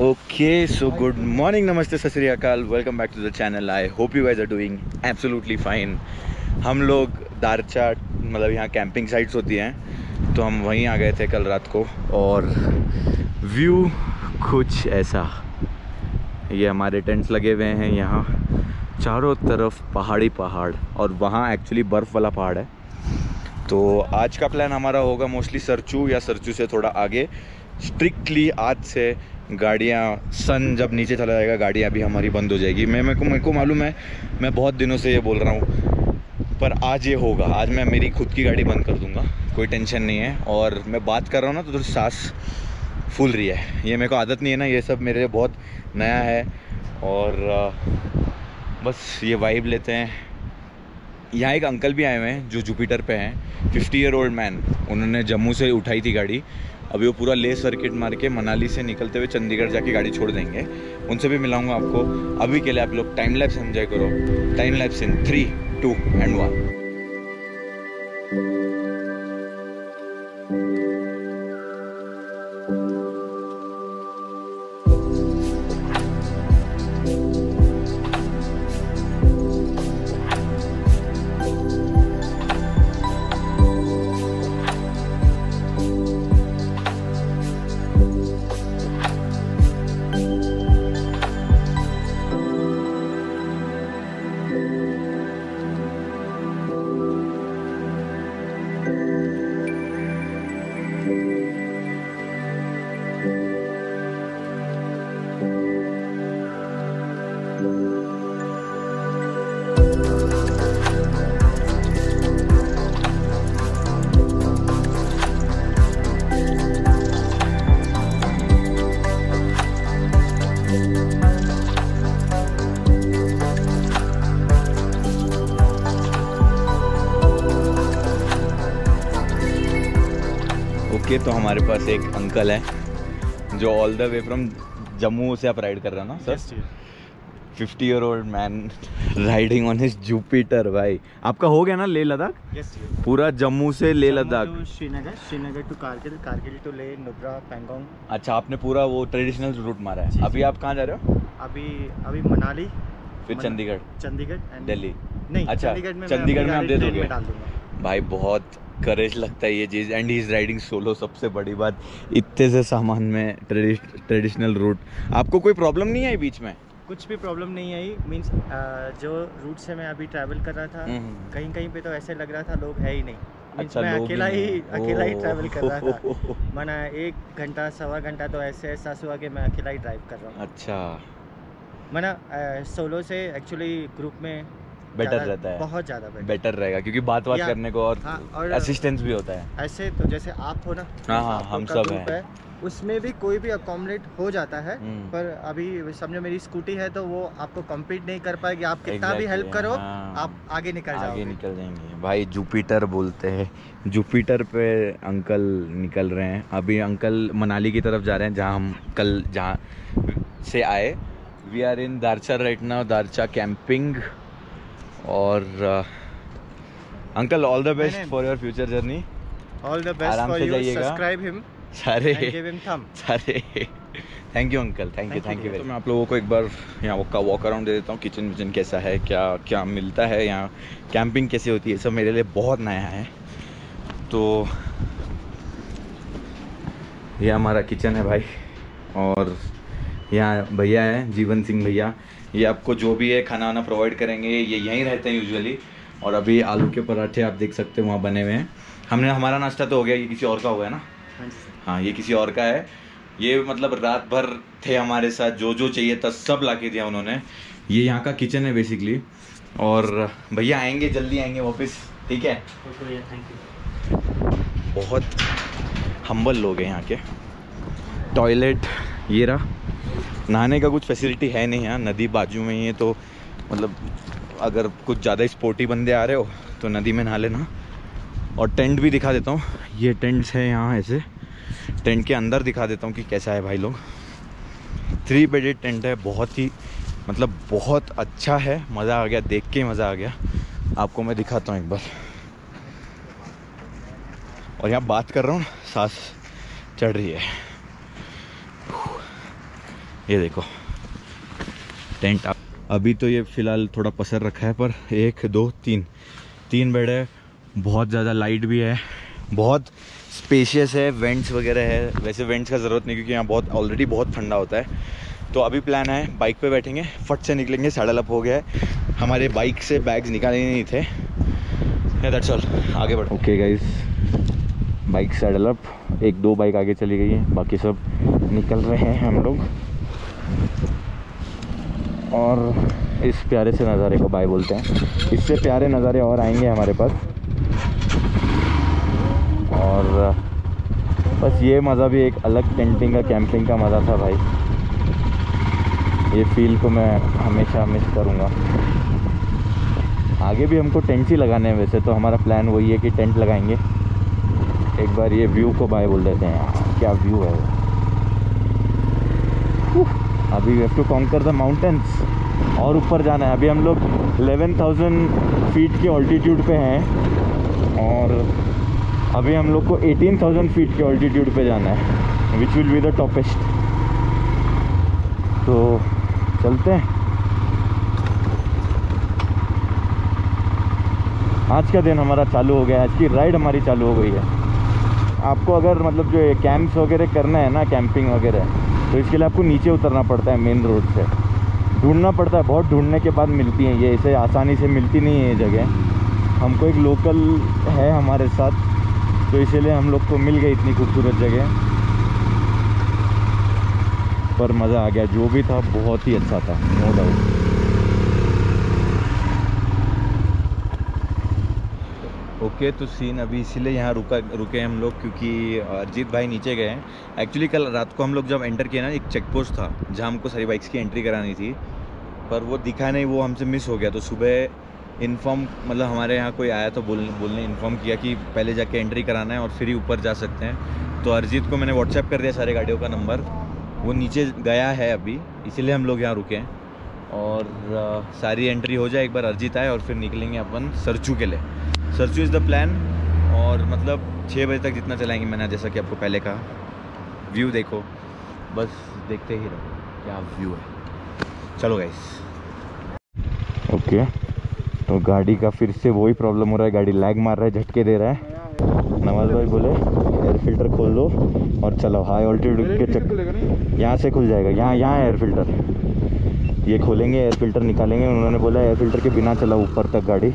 Okay so good morning नमस्ते, सत श्रीकाल welcome back to the channel I hope you guys are doing absolutely fine हम लोग दारचा मतलब यहाँ कैंपिंग साइट्स होती हैं तो हम वहीं आ गए थे कल रात को। और व्यू कुछ ऐसा। ये हमारे टेंट्स लगे हुए हैं यहाँ। चारों तरफ़ पहाड़ी पहाड़, और वहाँ एक्चुअली बर्फ़ वाला पहाड़ है। तो आज का प्लान हमारा होगा मोस्टली सरचू, या सरचू से थोड़ा आगे। स्ट्रिक्टली आज से गाड़ियाँ सन जब नीचे चला जाएगा, गाड़ियाँ भी हमारी बंद हो जाएगी। मैं मेरे को मेरे को मालूम है, मैं बहुत दिनों से ये बोल रहा हूँ, पर आज ये होगा। आज मैं मेरी खुद की गाड़ी बंद कर दूँगा, कोई टेंशन नहीं है। और मैं बात कर रहा हूँ ना तो थोड़ी सांस फूल रही है, ये मेरे को आदत नहीं है ना, ये सब मेरे लिए बहुत नया है। और बस ये वाइब लेते हैं। यहाँ एक अंकल भी आए हुए हैं, जो जुपिटर पे हैं फिफ्टी ईयर ओल्ड मैन उन्होंने जम्मू से उठाई थी गाड़ी। अभी वो पूरा ले सर्किट मार के मनाली से निकलते हुए चंडीगढ़ जाके गाड़ी छोड़ देंगे। उनसे भी मिलाऊँगा आपको। अभी के लिए आप लोग टाइम लैप्स एंजॉय करो। Time lapse in three, two, and one. Okay तो हमारे पास एक अंकल है जो all the way from Jammu से आप राइड कर रहे हो ना sir fifty year old man riding on his Jupiter भाई। आपका हो गया ना लेह लद्दाख? Yes, पूरा जम्मू से Leh Ladakh. Srinagar Srinagar to Kargil Kargil to Leh Nubra Pangong. अच्छा आपने पूरा वो ट्रेडिशनल रूट मारा है। जी, अभी जी। आप कहाँ जा रहे हो? अभी अभी मनाली। फिर मना- चंडीगढ़। चंडीगढ़ दिल्ली। नहीं अच्छा, चंडीगढ़ में चंडीगढ़ में आप दे दूँगा। भाई बहुत करेज लगता है ये चीज़। And he is riding solo सबसे बड़ी बात। इतने से सामान में ट्रेडिशनल रूट आपको कोई प्रॉब्लम नहीं आई बीच में? कुछ भी प्रॉब्लम नहीं आई। मींस जो रूट से मैं अभी ट्रैवल कर रहा था हम्म। कहीं कहीं पे तो ऐसे लग रहा था लोग है ही नहीं। अच्छा मैं अकेला ही अकेला ही ट्रैवल कर रहा था। मैंने एक घंटा सवा घंटा तो ऐसे एहसास हुआ कि मैं अकेला ही ड्राइव कर रहा हूँ। अच्छा। मैंने सोलो से एक्चुअली ग्रुप में बेटर रहता है। बहुत ज़्यादा बेटर रहेगा क्योंकि बात बात करने को और हाँ, और- असिस्टेंस भी होता है। ऐसे तो जैसे आप हो ना हाँ, हाँ, हम सब है। उसमें भी कोई भी अकोमोडेट हो जाता है हम्म। पर अभी समझो मेरी स्कूटी है तो वो आपको कम्पीट नहीं कर पाएगी। आप कितना भी हेल्प करो हाँ। आप आगे निकल आगे जाओगे। निकल जाएँगे। भाई जुपिटर बोलते हैं। जुपिटर पे अंकल निकल रहे हैं। अभी अंकल मनाली की तरफ़ जा रहे हैं जहाँ हम कल जहाँ से आए। We are in Darcha right now Darcha camping और uncle all the best for your future journey all the best आराम फॉर से यू जाइएगा। सब्सक्राइब हिम सारे। गिव हिम थंब सारे। Thank you uncle thank you thank you. तो मैं आप लोगों को एक बार यहाँ का वॉक अराउंड दे देता हूँ। किचन विचन कैसा है? क्या क्या मिलता है? यहाँ कैंपिंग कैसी होती है? सब मेरे लिए बहुत नया है। तो ये हमारा किचन है भाई। और यहाँ भैया है जीवन सिंह भैया। ये आपको जो भी है खाना वाना प्रोवाइड करेंगे ये यहीं रहते हैं यूजुअली और अभी आलू के पराठे आप देख सकते हो वहाँ बने हुए हैं। हमने हमारा नाश्ता तो हो गया ये किसी और का हो गया ना? हाँ हाँ ये किसी और का है। ये मतलब रात भर थे हमारे साथ जो जो चाहिए था सब ला के दिया उन्होंने। ये यहाँ का किचन है बेसिकली और भैया आएँगे जल्दी आएँगे वापस ठीक है? शुक्रिया थैंक यू बहुत हम्बल लोग हैं यहाँ के। टॉयलेट ये रहा। नहाने का कुछ फैसिलिटी है नहीं यहाँ, नदी बाजू में ही है तो मतलब अगर कुछ ज़्यादा स्पोर्टी बंदे आ रहे हो तो नदी में नहा लेना। और टेंट भी दिखा देता हूँ। ये टेंट्स है यहाँ ऐसे। टेंट के अंदर दिखा देता हूँ कि कैसा है भाई लोग। थ्री बेडेड टेंट है, बहुत ही मतलब बहुत अच्छा है। मज़ा आ गया, देख के मज़ा आ गया। आपको मैं दिखाता हूँ एक बार। और यहाँ बात कर रहा हूँ, सांस चढ़ रही है। ये देखो टेंट आप अभी तो ये फ़िलहाल थोड़ा पसर रखा है, पर एक, दो, तीन। तीन बेड है, बहुत ज़्यादा लाइट भी है, बहुत स्पेशियस है वेंट्स वगैरह है। वैसे वेंट्स का ज़रूरत नहीं, क्योंकि यहाँ बहुत ऑलरेडी बहुत ठंडा होता है। तो अभी प्लान है बाइक पे बैठेंगे, फट से निकलेंगे, साढ़े लप हो गया है। हमारे बाइक से बैग्स निकाले नहीं थे। दैट्स ऑल आगे बढ़। Okay guys bike saddle up एक, दो बाइक आगे चली गई है, बाकी सब निकल रहे हैं हम लोग। और इस प्यारे से नज़ारे को बाय बोलते हैं। इससे प्यारे नज़ारे और आएँगे हमारे पास। और बस ये मज़ा भी एक अलग टेंटिंग का कैंपिंग का मज़ा था भाई। ये फील को मैं हमेशा मिस करूँगा। आगे भी हमको टेंट ही लगाने हैं वैसे तो हमारा प्लान वही है कि टेंट लगाएँगे। एक बार ये व्यू को बाय बोल देते हैं। क्या व्यू है वो? We have to conquer the mountains और ऊपर जाना है। अभी हम लोग 11,000 फीट के ऑल्टीट्यूड पे हैं। और अभी हम लोग को 18,000 फीट के ऑल्टीट्यूड पे जाना है which will be the toppest तो चलते हैं। आज का दिन हमारा चालू हो गया है। आज की राइड हमारी चालू हो गई है। आपको अगर मतलब जो कैंप्स वगैरह करना है ना कैंपिंग वगैरह तो इसके लिए आपको नीचे उतरना पड़ता है मेन रोड से। ढूंढना पड़ता है, बहुत ढूँढने के बाद मिलती हैं, ये इसे आसानी से मिलती नहीं है ये जगह। हमको एक लोकल है हमारे साथ तो इसीलिए हम लोग को मिल गई इतनी खूबसूरत जगह। पर मज़ा आ गया, जो भी था, बहुत ही अच्छा था नो डाउट ओके तो सीन अभी इसीलिए यहाँ रुका, रुके हम लोग क्योंकि अरजीत भाई नीचे गए हैं। एक्चुअली कल रात को हम लोग जब एंटर किया ना, एक चेक पोस्ट था, जहाँ हमको सारी बाइक्स की एंट्री करानी थी, पर वो दिखा नहीं, वो हमसे मिस हो गया। तो सुबह इन्फॉर्म मतलब हमारे यहाँ कोई आया तो बोल, बोलने इन्फॉर्म किया कि पहले जाके एंट्री कराना है और फिर ही ऊपर जा सकते हैं। तो अरिजीत को मैंने व्हाट्सएप कर दिया सारे गाड़ियों का नंबर वो नीचे गया है अभी, इसीलिए हम लोग यहाँ रुके हैं। और सारी एंट्री हो जाए, एक बार अरिजीत आए और फिर निकलेंगे अपन सरचू के लिए। सरचू इज़ द प्लान और मतलब छः बजे तक जितना चलाएँगे मैंने जैसा कि आपको पहले कहा। व्यू देखो। बस देखते ही रहो क्या व्यू है। चलो गाइस ओके तो गाड़ी का फिर से वही प्रॉब्लम हो रहा है। गाड़ी लैग मार रहा है झटके दे रहा है। नवाज़ भाई बोले एयर फ़िल्टर खोल दो और चलो हाई ऑल्टीट्यूड के चक्कर यहाँ से खुल जाएगा। यहाँ यहाँ एयर फ़िल्टर ये खोलेंगे एयर फ़िल्टर निकालेंगे। उन्होंने बोला एयर फ़िल्टर के बिना चला ऊपर तक गाड़ी।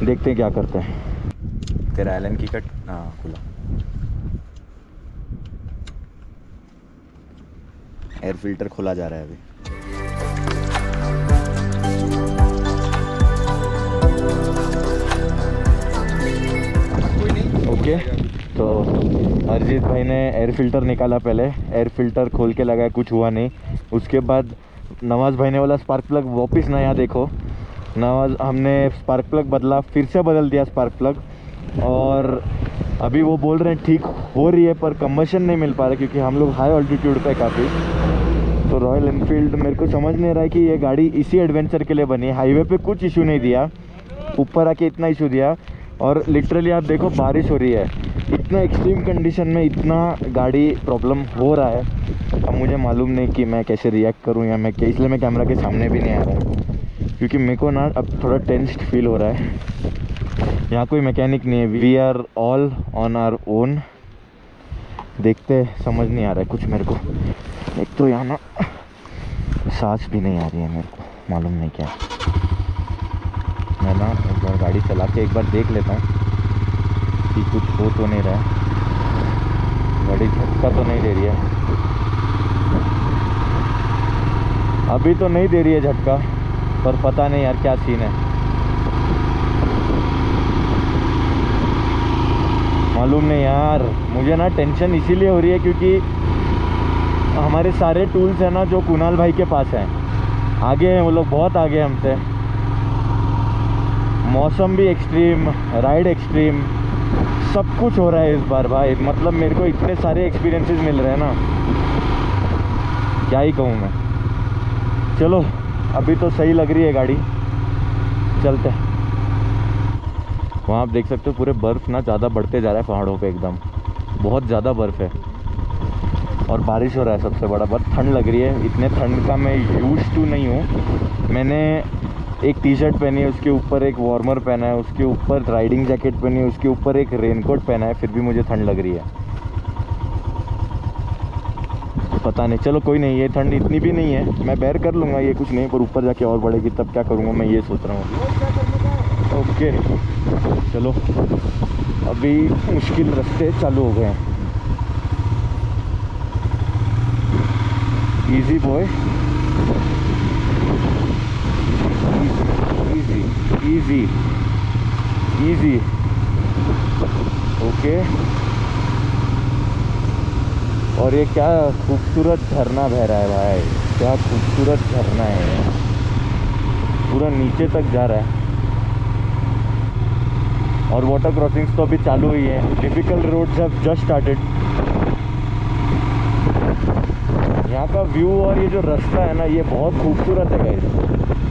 देखते हैं क्या करते हैं। तेरा एलन की कट हाँ खुला। एयर फ़िल्टर खोला जा रहा है अभी। ओके तो अरिजीत भाई ने एयर फ़िल्टर निकाला पहले। एयर फ़िल्टर खोल के लगाया कुछ हुआ नहीं। उसके बाद नवाज़ भाई ने वाला स्पार्क प्लग वापस नया देखो। नवाज़ हमने स्पार्क प्लग बदला, फिर से बदल दिया स्पार्क प्लग और अभी वो बोल रहे हैं, ठीक हो रही है, पर कम्बशन नहीं मिल पा रहा, क्योंकि हम लोग हाई ऑल्टीट्यूड पे काफ़ी। तो रॉयल इनफील्ड मेरे को समझ नहीं रहा है कि ये गाड़ी इसी एडवेंचर के लिए बनी हाईवे पे कुछ इशू नहीं दिया। ऊपर आके इतना इशू दिया। और लिटरली आप देखो, बारिश हो रही है। इतना एक्सट्रीम कंडीशन में इतना गाड़ी प्रॉब्लम हो रहा है। अब मुझे मालूम नहीं कि मैं कैसे रिएक्ट करूँ या मैं इसलिए मैं कैमरा के सामने भी नहीं आ रहा क्योंकि मेरे को ना अब थोड़ा टेंस्ड फील हो रहा है। यहाँ कोई मैकेनिक नहीं है। We are all on our own देखते समझ नहीं आ रहा है कुछ मेरे को। एक तो यहाँ ना सांस भी नहीं आ रही है मेरे को। मालूम नहीं क्या। मैं ना एक बार गाड़ी चला के एक बार देख लेता हूँ कि कुछ हो तो नहीं रहा है। गाड़ी झटका तो नहीं दे रही है। अभी तो नहीं दे रही है झटका। पर पता नहीं यार क्या सीन है। मालूम नहीं यार। मुझे ना टेंशन इसीलिए हो रही है क्योंकि हमारे सारे टूल्स हैं ना जो कुणाल भाई के पास हैं। आगे हैं वो लोग, बहुत आगे हमसे मौसम भी एक्सट्रीम राइड एक्सट्रीम सब कुछ हो रहा है इस बार भाई। मतलब मेरे को इतने सारे एक्सपीरियंसेस मिल रहे हैं ना। क्या ही कहूँ मैं। चलो अभी तो सही लग रही है गाड़ी। चलते। हैं वहाँ आप देख सकते हो पूरे बर्फ़ ना ज़्यादा बढ़ते जा रहा है पहाड़ों पे एकदम। बहुत ज़्यादा बर्फ़ है। और बारिश हो रहा है सबसे बड़ा। बात ठंड लग रही है। इतने ठंड का मैं यूज़ टू नहीं हूँ। मैंने एक टी शर्ट पहनी है, उसके ऊपर एक वार्मर पहना है, उसके ऊपर राइडिंग जैकेट पहनी है, उसके ऊपर एक रेनकोट पहना है, फिर भी मुझे ठंड लग रही है। पता नहीं। चलो कोई नहीं, ये ठंड इतनी भी नहीं है। मैं बैर कर लूँगा ये कुछ नहीं, पर ऊपर जाके और बढ़ेगी, तब क्या करूँगा मैं, ये सोच रहा हूँ। ओके। चलो, अभी मुश्किल रास्ते चालू हो गए हैं। Easy boy easy easy easy okay और ये क्या खूबसूरत झरना बह रहा है भाई। क्या खूबसूरत झरना है। पूरा नीचे तक जा रहा है। और वाटर क्रॉसिंग्स तो अभी चालू ही। है डिफ़िकल्ट हैव जस्ट स्टार्टेड यहाँ का व्यू और ये जो रास्ता है ना, ये बहुत खूबसूरत है गाइस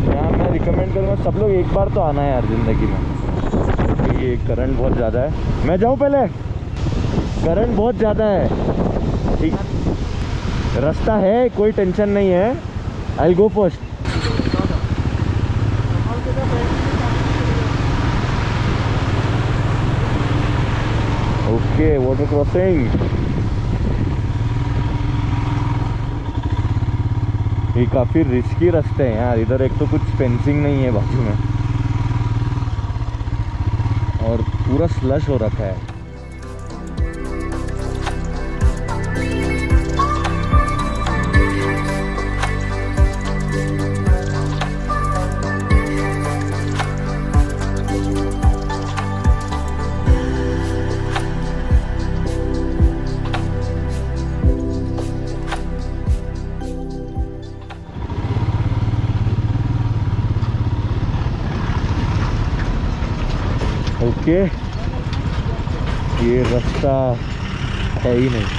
यहाँ मैं रिकमेंड करूँगा सब लोग एक बार तो आना है यार ज़िंदगी में। ये करंट बहुत ज़्यादा है। मैं जाऊँ पहले? करंट बहुत ज़्यादा है। रास्ता है, कोई टेंशन नहीं है। I go first okay water crossing ये काफ़ी रिस्की रास्ते हैं यार। इधर एक तो कुछ फेंसिंग नहीं है बाजू में। और पूरा स्लश हो रखा है। ओके ये रास्ता है ही नहीं।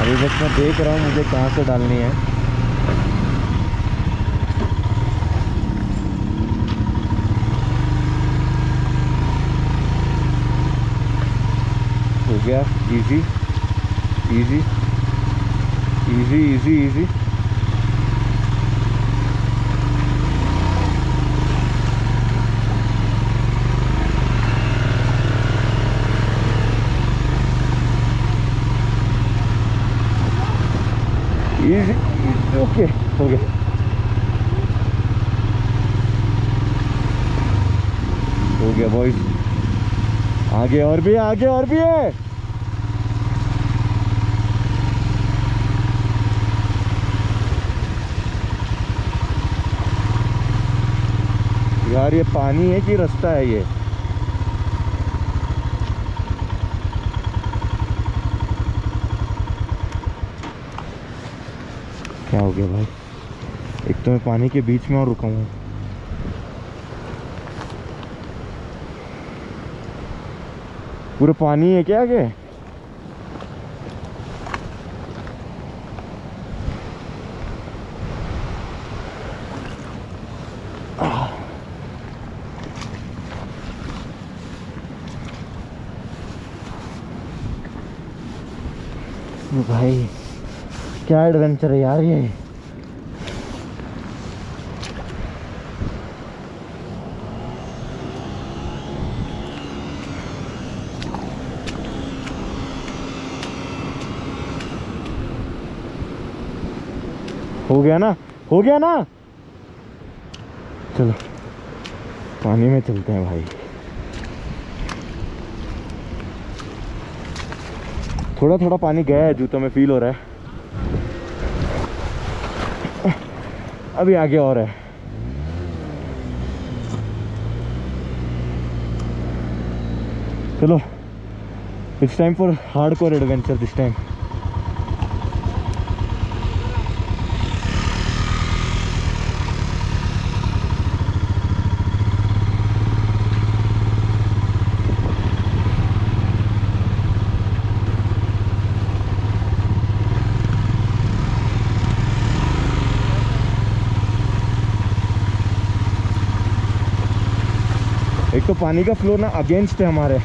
अभी बस मैं देख रहा हूँ मुझे कहाँ से डालनी है। हो गया easy easy easy easy easy easy okay हो गया बॉयज़ आगे और भी आगे और भी है। यार, ये पानी है कि रास्ता है ये? क्या हो गया भाई? एक तो मैं पानी के बीच में और रुका हूँ। पूरा पानी है क्या आगे? भाई क्या एडवेंचर है यार ये? हो गया ना? हो गया ना? चलो, पानी में चलते हैं भाई। थोड़ा थोड़ा पानी गया है, जूतों में फील हो रहा है। अभी आगे और है। चलो it's time for hardcore adventure this time एक तो पानी का फ्लो ना अगेंस्ट है हमारे।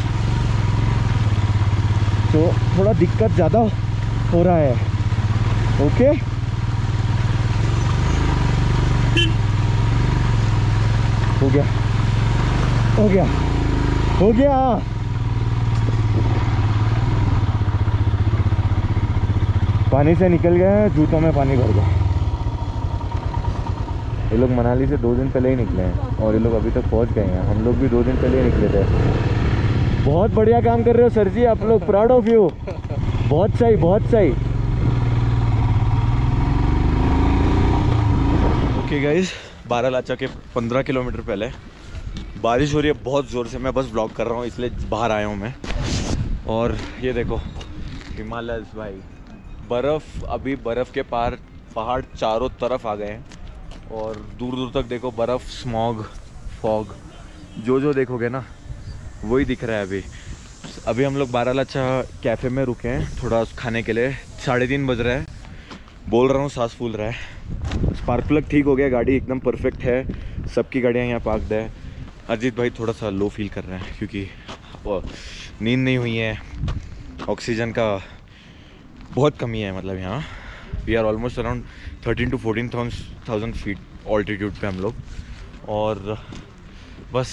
तो थोड़ा दिक्कत ज़्यादा हो रहा है। ओके हो गया। हो गया। हो गया। पानी से निकल गए जूतों में पानी भर गया। ये लोग मनाली से दो दिन पहले ही निकले हैं और ये लोग अभी तक पहुँच गए हैं। हम लोग भी दो दिन पहले ही निकले थे। बहुत बढ़िया काम कर रहे हो सर जी आप लोग प्राउड ऑफ़ यू बहुत सही बहुत सही। ओके गाइज़ बारह लाचा के पंद्रह किलोमीटर पहले। बारिश हो रही है बहुत ज़ोर से मैं बस ब्लॉग कर रहा हूँ इसलिए बाहर आया हूँ मैं। और ये देखो हिमालय भाई। बर्फ़ अभी बर्फ़ के पार पहाड़ चारों तरफ़ आ गए हैं। और दूर दूर तक देखो बर्फ़ स्मॉग फॉग जो जो देखोगे ना, वही दिख रहा है अभी। अभी हम लोग बारह लाचा कैफ़े में रुके हैं, थोड़ा खाने के लिए। साढ़े तीन बज रहा है। बोल रहा हूँ, सांस फूल रहा है। स्पार्क प्लग ठीक हो गया, गाड़ी एकदम परफेक्ट है। सबकी गाड़ियाँ यहाँ पार्कड है। अजीत भाई थोड़ा सा लो फील कर रहे हैं, क्योंकि नींद नहीं हुई है। ऑक्सीजन का बहुत कमी है मतलब यहाँ। We are almost around thirteen to fourteen thousand feet altitude पे हम लोग। और, बस,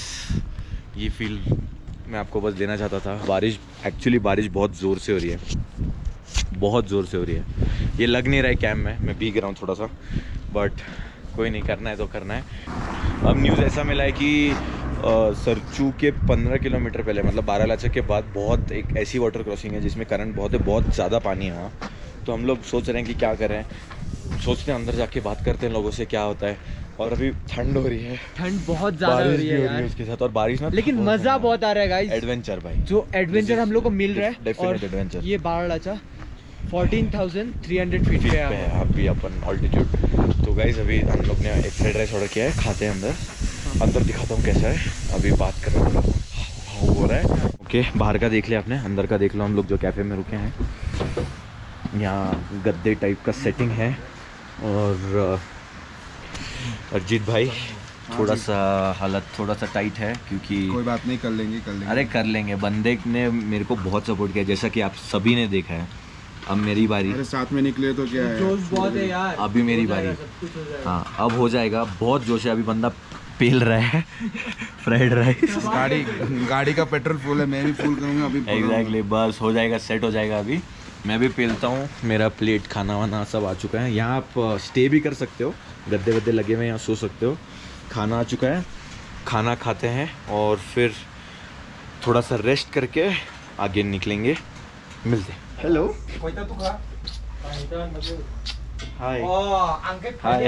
ये फील मैं आपको बस देना चाहता था। बारिश एक्चुअली बारिश बहुत ज़ोर से हो रही है। बहुत ज़ोर से हो रही है। ये लग नहीं रहा है कैम में। मैं भीग रहा हूँ थोड़ा सा। बट कोई नहीं, करना है तो करना है। अब न्यूज़ ऐसा मिला है कि सरचू के 15 किलोमीटर पहले मतलब बारह लाचक के बाद बहुत एक ऐसी वाटर क्रॉसिंग है जिसमें करंट बहुत है, बहुत ज़्यादा पानी है वहाँ। तो हम लोग सोच रहे हैं कि क्या करें। सोचते हैं अंदर जाके बात करते हैं लोगों से क्या होता है। और अभी ठंड हो रही है। ठंड बहुत ज़्यादा हो रही है हो है यार। उसके साथ और बारिश ना लेकिन मज़ा बहुत आ रहा है गाइस एडवेंचर भाई। जो एडवेंचर हम लोग को मिल रहा है और adventure. ये बारह 14,300 फीट फीट पे है है अभी अपन ऑल्टीट्यूड तो गाइज़ अभी हम लोग ने एक फ्राइड राइस ऑर्डर किया है खाते हैं अंदर। अंदर दिखाता हूँ कैसा है। अभी बात कर रहे हूँ हाँ, हो रहा है। ओके बाहर का देख लिया आपने अंदर का देख लो हम लोग जो कैफ़े में रुके हैं। यहाँ गद्दे टाइप का सेटिंग है। और अरिजीत भाई थोड़ा सा हालत थोड़ा सा टाइट है क्योंकि कोई बात नहीं कर लेंगे कर लेंगे। अरे कर लेंगे। बंदे ने मेरे को बहुत सपोर्ट किया जैसा कि आप सभी ने देखा है। अब मेरी बारी। अरे साथ में निकले तो क्या है? जोश बहुत है यार। अभी मेरी बारी। हाँ अब हो जाएगा। बहुत जोश है। अभी बंदा पेल रहा है। Fried rice. गाड़ी गाड़ी का पेट्रोल फुल है मैं भी फुल करूँगा अभी एग्जैक्टली बस हो जाएगा सेट हो जाएगा अभी। मैं भी पेलता हूँ। मेरा प्लेट खाना वाना सब आ चुका है। यहाँ आप स्टे भी कर सकते हो। गद्दे वद्दे लगे हुए यहाँ सो सकते हो। खाना आ चुका है। खाना खाते हैं और फिर थोड़ा सा रेस्ट करके आगे निकलेंगे। मिलते हेलो हाय हाय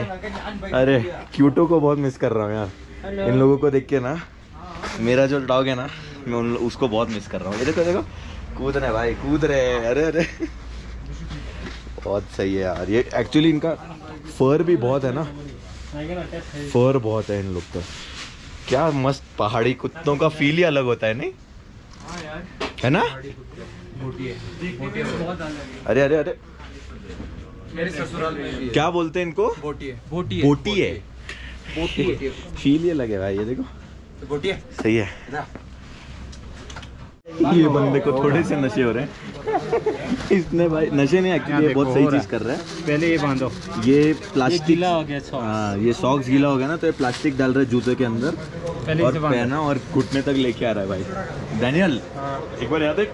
अरे क्यूटो को बहुत मिस कर रहा हूँ यार। इन लोगों को देख के ना मेरा जो डॉग है ना मैं उन उसको बहुत मिस कर रहा हूँ। देखो देखो। कूद रहे भाई कूद रहे हैं, अरे अरे। बहुत सही है यार ये एक्चुअली इनका फर भी बहुत है ना। फर बहुत है इन लोग का। क्या मस्त पहाड़ी कुत्तों का फील ही अलग होता है नहीं? है ना? अरे अरे अरे। मेरे क्या बोलते हैं इनको? बोटी है। बोटी बोटी है। बोटी है फील ये लगे भाई ये देखो। बोटी है। सही है। ये बंदे को थोड़े से नशे हो रहे हैं। इसने भाई नशे नहीं एक्चुअली ये बहुत सही चीज़ कर रहा है। पहले ये बांधो। ये प्लास्टिक गीला हो गया। हाँ ये सॉक्स गीला हो गया ना तो ये प्लास्टिक डाल रहा है जूते के अंदर। पहले और पहना और घुटने तक लेके आ रहा है भाई। डैनियल एक बार यहाँ देख।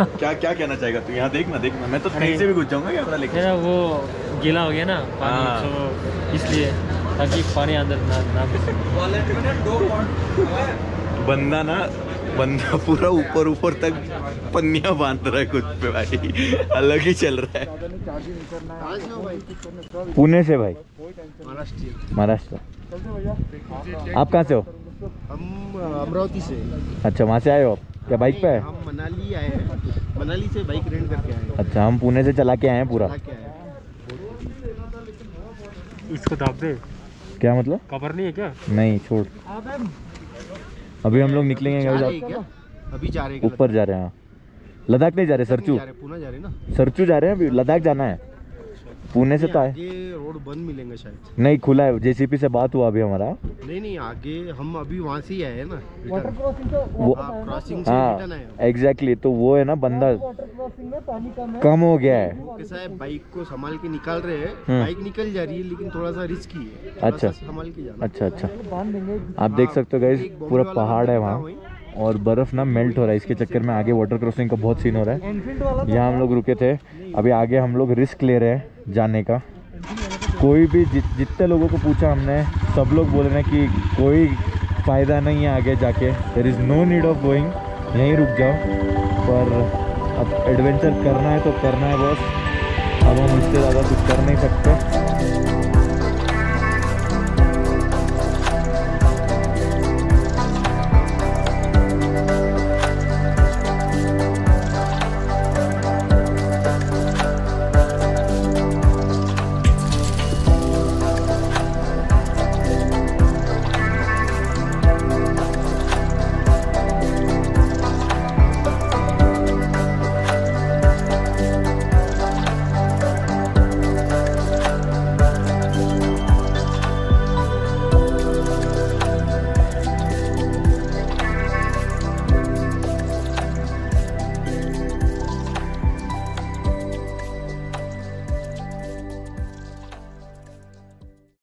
क्या क्या कहना चाहेगा तू? यहाँ देख ना देख ना। मैं तो कहीं से भी घुस जाऊँगा कैमरा लेके? वो गीला हो गया ना पानी हाँ। तो इसलिए ताकि पानी अंदर ना ना बंदा ना बंदा पूरा ऊपर ऊपर तक पन्निया बाँध रहा है खुद पे भाई। अलग ही चल रहा है। पुणे से भाई? महाराष्ट्र। आप कहाँ से हो? हम अमरावती से। अच्छा वहाँ से आए हो आप? क्या बाइक पे है हम मनाली आए हैं। मनाली से बाइक रेंट करके आए हैं। अच्छा हम पुणे से चला के आए हैं पूरा। हैं। इसको दाब दे। क्या मतलब? कवर नहीं है क्या? नहीं छोड़। अभी हम लोग निकलेंगे अभी जा रहे हैं ऊपर जा रहे हैं हाँ। लद्दाख नहीं जा रहे सरचू। जा रहे जा रहे हैं ना? सरचू जा रहे हैं अभी लद्दाख जाना है। पुणे से तो आए? रोड बंद मिलेंगे शायद। नहीं खुला है जेसीपी से बात हुआ अभी हमारा। नहीं नहीं आगे हम अभी वहाँ से ही आए हैं ना वाटर क्रॉसिंग तो वो क्रॉसिंग हाँ एग्जैक्टली तो वो है ना बंदा वाटर क्रॉसिंग में पानी कम हो। गया है। कैसा है बाइक को संभाल के निकाल रहे हैं। हम्म। बाइक निकल जा रही है लेकिन थोड़ा सा रिस्की है। अच्छा। संभाल के जाना। अच्छा अच्छा। आप देख सकते हो बॉम्बे पूरा पहाड़ है वहाँ। और बर्फ़ ना मेल्ट हो रहा है इसके चक्कर में आगे वाटर क्रॉसिंग का बहुत सीन हो रहा है। तो यहाँ हम लोग रुके थे। अभी आगे हम लोग रिस्क ले रहे हैं। जाने का। कोई भी जि, जितने लोगों को पूछा हमने सब लोग बोल रहे हैं कि कोई फ़ायदा नहीं है आगे जाके। There is no need of going यहीं रुक जाओ। पर अब एडवेंचर करना है तो करना है बस। अब हम इससे ज़्यादा कुछ कर नहीं सकते।